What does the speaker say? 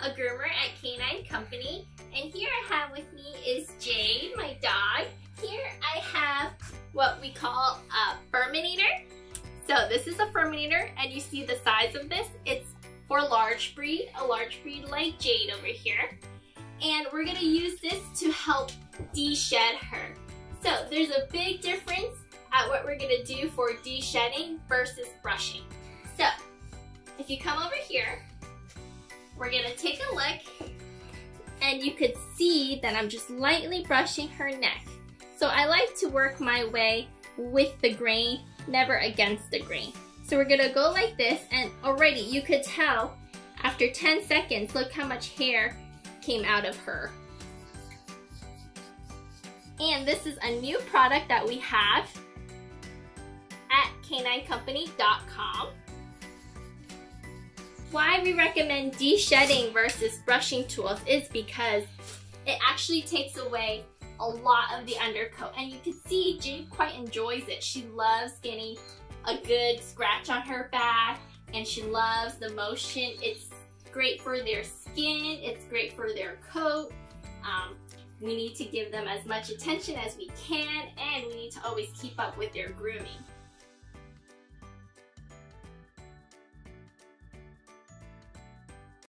K9 Company. And here I have with me is Jade, my dog. Here I have what we call a Furminator. So this is a Furminator and you see the size of this. It's for large breed, a large breed like Jade over here. And we're gonna use this to help de-shed her. So there's a big difference at what we're gonna do for de-shedding versus brushing. So if you come over here, we're gonna take a look and you could see that I'm just lightly brushing her neck. So I like to work my way with the grain, never against the grain. So we're gonna go like this and already you could tell after 10 seconds, look how much hair came out of her. And this is a new product that we have at k9company.com. Why we recommend de-shedding versus brushing tools is because it actually takes away a lot of the undercoat. And you can see Jade quite enjoys it. She loves getting a good scratch on her back and she loves the motion. It's great for their skin, it's great for their coat. Um, we need to give them as much attention as we can and we need to always keep up with their grooming.